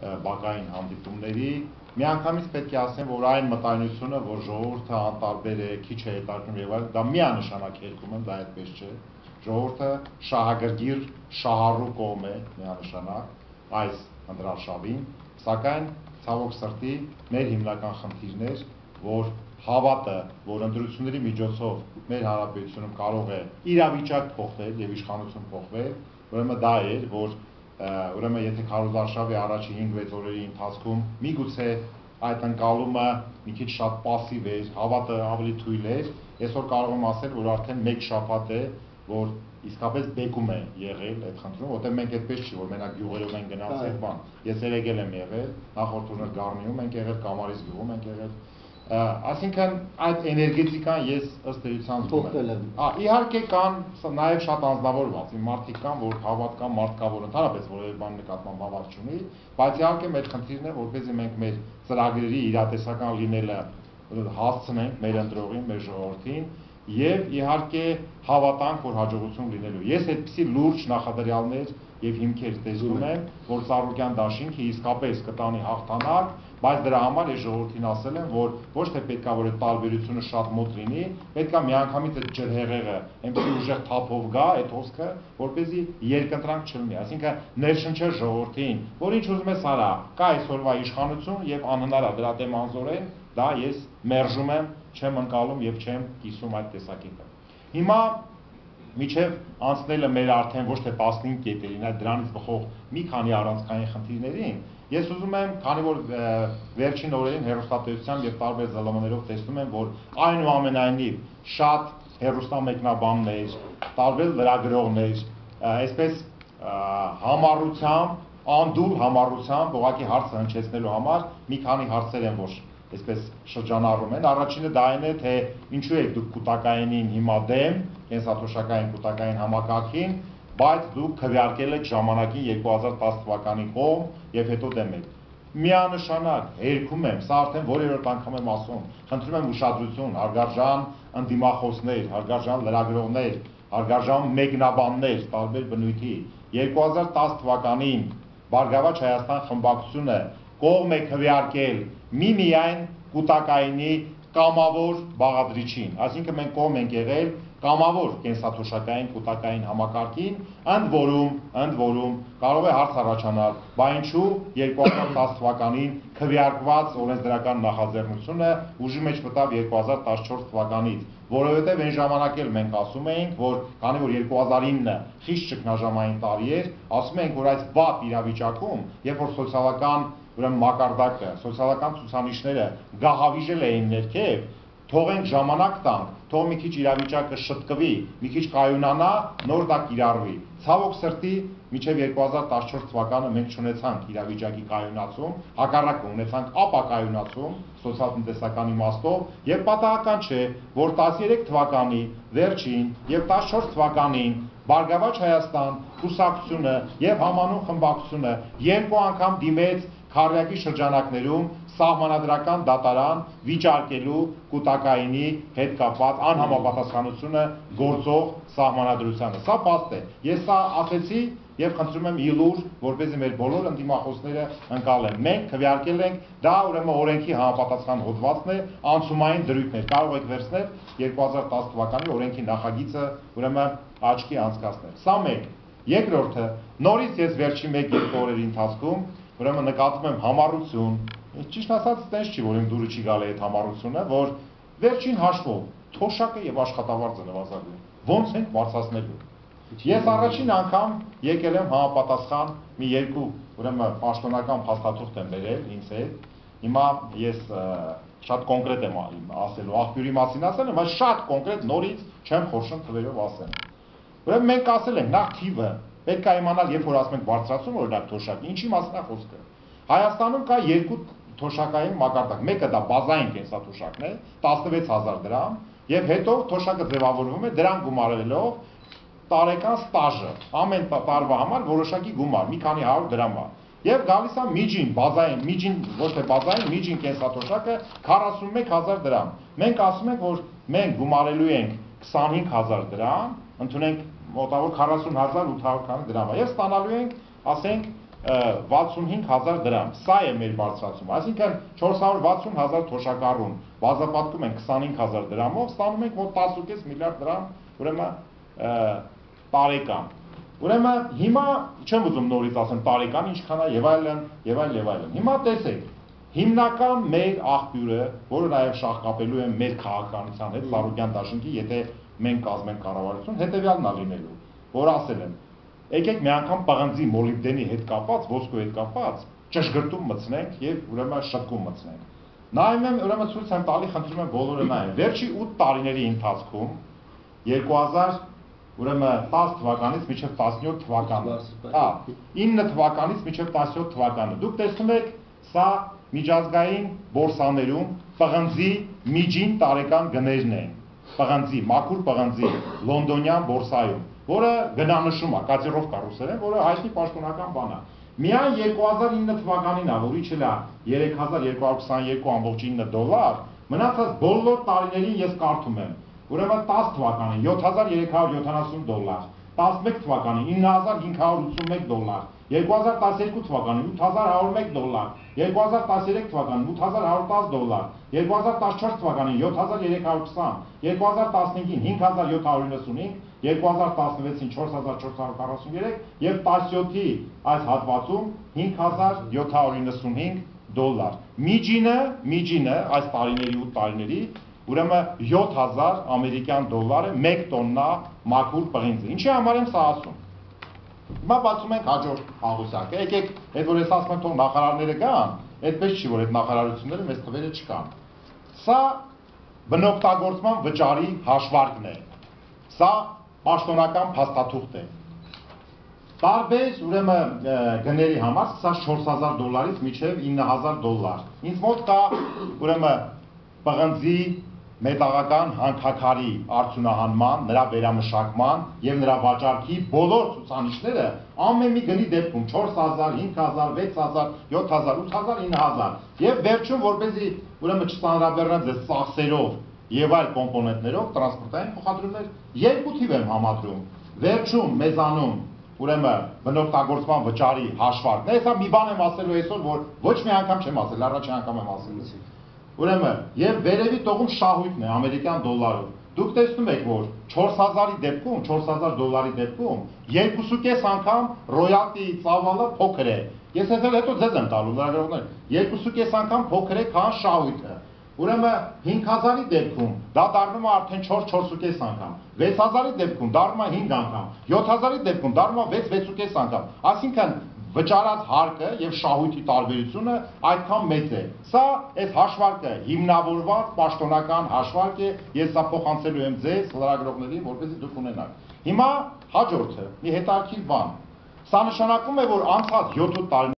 բակային հանդիպումների միանգամից պետք է ասեմ, որ այն մտայնությունը, որ ժողովուրդը անտարբեր է, քիչ է հետաքրքրում եւ այլն, դա միանշանակ երկում եմ, դա այդպես չէ։ Ժողովուրդը շահագրգիռ, շահառու կողմ է միանշանակ այս ընդրաշավին, սակայն ցավոք սրտի մեր հիմնական խնդիրն էր, որ հավատը, որ ընտրությունների միջոցով մեր հանրապետությունում կարող է իրավիճակ փոխվել եւ իշխանություն փոխվել, ուրեմն դա էր, որ ուրեմն եթե քարոզարշավի առաջի 5-6 օրերի ընթացքում միգուցե այդ ընկալումը մի քիչ շատ пассив էր, հավատը ավելի թույլ էր, այսօր կարող եմ ասել, որ արդեն 1 շաբաթ է, որ իսկապես բեկում է եղել այդ խնդրում, որտեղ մենք այդպես չի, որ մենակ գյուղերով են գնացել բան։ Ես երեգել եմ եղել, նախորդ օրը Գառնիում ենք եղել, Կամարից գյուղում ենք եղել, Այսինքն այդ էներգետիկան ես ըստ էության փոխվել եմ։ Ա իհարկե կան նաև շատ անձնավորված մարդիկ կան, որ հավատ կան մարդկավոր ընդհանրապես որևէ բան նկատմամբ հավատ չունի, բայց իհարկե մեր խնդիրն է, որպեսզի մենք մեր ծրագրերի իրատեսական լինելը հասցնենք մեր ընտրողին, մեր ժողովրդին եւ իհարկե հավատանք, որ հաջողություն լինելու։ Ես այդպիսի լուրջ նախադրյալներ եւ հիմքեր տեսնում եմ, որ Սարոկյան դաշինքը իսկապես կտանի հաղթանակ, բայց դրա համար ես ժողովրդին ասել եմ, որ ոչ թե պետքա որ այդ տարբերությունը շատ մոտ լինի, պետքա միանգամից այդ ջրհեղեղը այնպես ուժեղ թափով գա այդ հոսքը, որ เป զի երկընտրանք չլինի, այսինքն ներշնչել ժողովրդին, որ ինչ ուզում ես արա, կա այսօրվա իշխանություն եւ անհնար է դրա դեմ անզորեն, դա ես մերժում եմ, չեմ ընկալում եւ չեմ կիսում այդ տեսակետը։ Հիմա միջև անցնելը մեր արդեն ոչ թե 15 կետերին, այլ դրանից բխող մի քանի առանցքային խնդիրներին, ես ուզում եմ, քանի որ վերջին օրերին հերոստատեսությամբ եւ տարբեր ԶԼՄ-ներով տեսնում եմ, որ այնուամենայնիվ շատ հերոստամեկնաբաններ, տարբեր լրագրողներ, այսպես համառությամբ, անդուր համառությամբ, ուղղակի հարցը հնչեցնելու համար մի քանի հարցեր են, որ այսպես շրջանառում են։ Առաջինը դա այն է, թե ինչու եք դուք կൂട്ടակայինին հիմա դեմ, կենսաթոշակային կൂട്ടակային համակարգին, բայց դուք քվեարկել եք ժամանակի 2010 թվականի կողմ եւ հետո դեմ եք։ Միանշանակ երկում եմ, սա արդեն որևէ անգամ եմ ասում, խնդրում եմ ուշադրություն, հարգարժան ընդդիմախոսներ, հարգարժան լրագրողներ, հարգարժան մեկնաբաններ տարբեր բնույթի 2010 թվականին Բարգավաճ Հայաստան խմբակցությունը կողմ եք հվիարկել մի միայն կուտակայինի կամավոր բաղադրիչին, այսինքն մենք կողմ ենք եղել կամավոր կենսաթոշակային կուտակային համակարգին, ընդ որում, ընդ որում կարող է հարց առաջանալ, բա ինչու 2010 թվականին քվեարկված օրենսդրական նախաձեռնությունը ուժի մեջ մտավ 2014 թվականից, որովհետև այն ժամանակ էլ մենք ասում էինք, որ քանի որ 2009-ը խիստ ճգնաժամային տարի էր, ասում էինք, որ այս վատ իրավիճակում, երբ որ սոցիալական ուրեմն մակարդակը, սոցիալական ցուցանիշները գահավիժել էին ներքև, թողենք ժամանակ տանք, թող մի քիչ իրավիճակը շտկվի, մի քիչ կայունանա, նոր դա կիրառվի։ Ցավոք սրտի միջև 2014 թվականը մենք չունեցանք իրավիճակի կայունացում, հակառակը ունեցանք ապակայունացում սոցիալ-տնտեսական իմաստով եւ պատահական չէ, որ 13 թվականի վերջին եւ 14 թվականին Բարգավաճ Հայաստան կուսակցությունը եւ համանուն խմբակցությունը երկու անգամ դիմեց քարյակի շրջանակներում սահմանադրական դատարան վիճարկելու կൂട്ടակայինի հետ կապված անհամապատասխանությունը գործող սահմանադրությանը։ Սա փաստ է։ Ես սա ասեցի եւ խնդրում եմ իլուր, որպեսզի մեր բոլոր ընդդիմախոսները ընկալեն։ Մենք քվեարկել ենք, դա ուրեմն օրենքի համապատասխան հոդվածն է, անցումային դրույթներ։ Կարող եք վերցնել 2010 թվականի օրենքի նախագիծը ուրեմն աչքի անցկացնել։ Սա մեկ։ Երկրորդը, նորից ես վերջի 1-2 օրերի ընթացքում ուրեմն նկատում եմ համառություն, ճիշտ ասած տես չի, որ իմ դուրը չի գալի այդ համառությունը, որ վերջին հաշվով թոշակը եւ աշխատավարձը նվազագույն։ Ոնց ենք բարձրացնելու։ Ես առաջին անգամ եկել եմ համապատասխան մի երկու ուրեմն պաշտոնական փաստաթուղթ եմ բերել ինձ հետ։ Հիմա ես շատ կոնկրետ եմ ասելու, աղբյուրի մասին ասել եմ, բայց շատ կոնկրետ նորից չեմ խորշում թվերով ասեմ։ Ուրեմն մենք ասել ենք նախ թիվը Պետք է իմանալ, երբ որ ասում ենք բարձրացում օրինակ թոշակի, ինչի մասն է խոսքը։ Հայաստանում կա երկու թոշակային մակարդակ։ Մեկը դա բազային կենսաթոշակն է, 16000 դրամ, եւ հետո թոշակը ձևավորվում է դրան գումարելով տարեկան ստաժը։ Ամեն տարվա համար որոշակի գումար, մի քանի 100 դրամ է։ Եվ գալիս է միջին, բազային, միջին, ոչ թե բազային, միջին կենսաթոշակը 41000 դրամ։ Մենք ասում ենք, որ մենք գումարելու ենք 25000 դրամ, ընդունենք մոտավոր 40800 քանի դրամ եւ ստանալու ենք ասենք 65000 դրամ։ Սա է մեր բարձրացումը։ Այսինքն 460000 թոշակառուն բազապատկում են 25000 դրամով, ստանում ենք մոտ 10.5 միլիարդ դրամ, ուրեմն տարեկան։ Ուրեմն հիմա չեմ ուզում նորից ասեմ տարեկան ինչքան է եւ այլն, եւ այլ եւ այլն։ Հիմա տեսեք, հիմնական մեր աղբյուրը, որը նաև շահկապելու է մեր քաղաքականության հետ Սարուկյան դաշինքի, եթե մենք կազմենք կառավարություն, հետեւյալն է լինելու, որ ասել են, եկեք մի անգամ պղնձի մոլիբդենի հետ կապած, ոսկու հետ կապած ճշգրտում մտցնենք եւ ուրեմն շտկում մտցնենք։ Նայում եմ, ուրեմն ցույց եմ տալի, խնդրում եմ բոլորը նայեն։ Վերջի 8 տարիների ընթացքում 2000 ուրեմն 10 թվականից մինչև 17 թվականը, հա, 9 թվականից մինչև 17 թվականը։ Դուք տեսնում եք, սա միջազգային բորսաներում պղնձի միջին տարեկան գներն են։ Պղնձի, մաքուր պղնձի լոնդոնյան բորսայում որը գնանշում է, կատիրովկա ռուսերեն, որը հայտնի պաշտոնական բան է։ Միայն 2009 թվականին է, որի չլա 3222.9 դոլար, մնացած բոլոր տարիներին ես կարդում եմ։ Ուրեմն 10 թվականին 7370 դոլար, 11 թվականին 9581 դոլար, 2012 թվականին 8101 դոլար, 2013 թվականին 8110 դոլար, 2014 թվականին 7320, 2015-ին 5795, 2016-ին 4443 եւ 17-ի այս հատվածում 5795 դոլար։ Միջինը, միջինը այս տարիների ու տարիների ուրեմն 7000 ամերիկյան դոլար է 1 տոննա մաքուր պղինձը։ Ինչի համար եմ սա ասում։ Հիմա բացում ենք հաջորդ աղյուսակը։ Եկեք, այդ որ ես ասում եմ թող նախարարները գան, այդպես չի որ այդ նախարարությունները մեզ թվերը չկան։ Սա բնօգտագործման վճարի հաշվարկն է։ Սա պաշտոնական փաստաթուղթ է։ Տարբեր ուրեմն գների համար սկսած 4000 դոլարից մինչև 9000 դոլար։ Ինձ մոտ կա ուրեմն պղնձի մետաղական հանքաքարի արդյունահանման, նրա վերամշակման եւ նրա վաճառքի բոլոր ցուցանիշները ամեն մի գնի դեպքում 4000, 5000, 6000, 7000, 8000, 9000 եւ վերջում որպեսզի ուրեմն չծանրաբեռնած ձեզ ծախսերով եւ այլ կոմպոնենտներով տրանսպորտային փոխադրումներ երկու թիվ եմ համադրում վերջում մեզանում ուրեմն բնօգտագործման վճարի հաշվարկն է, հեսա մի բան եմ ասելու այսօր, որ ոչ մի անգամ չեմ ասել, առաջին անգամ եմ ասելու։ Ուրեմն, եւ վերևի տողում շահույթն է ամերիկյան դոլարով։ Դուք տեսնում եք, որ 4000-ի դեպքում, 4000 դոլարի դեպքում 2.5 անգամ ռոյալտի ծավալը փոքր է։ Ես հետո հետո ձեզ եմ տալու լրագրողներ։ 2.5 անգամ փոքր է, քան շահույթը։ Ուրեմն 5000-ի դեպքում դա դառնում է արդեն 4-4.5 անգամ։ 6000-ի դեպքում դառնում է 5 անգամ։ 7000-ի դեպքում դառնում է 6-6.5 անգամ։ Այսինքն վճարած հարկը եւ շահույթի տարբերությունը այդքան մեծ է։ Սա այս հաշվարկը հիմնավորված պաշտոնական հաշվարկ է, ես սա փոխանցելու եմ ձեզ լրագրողներին, որպեսզի դուք ունենաք։ Հիմա հաջորդը՝ մի հետաքրքիր բան։ Սա նշանակում է, որ անցած 7 տարի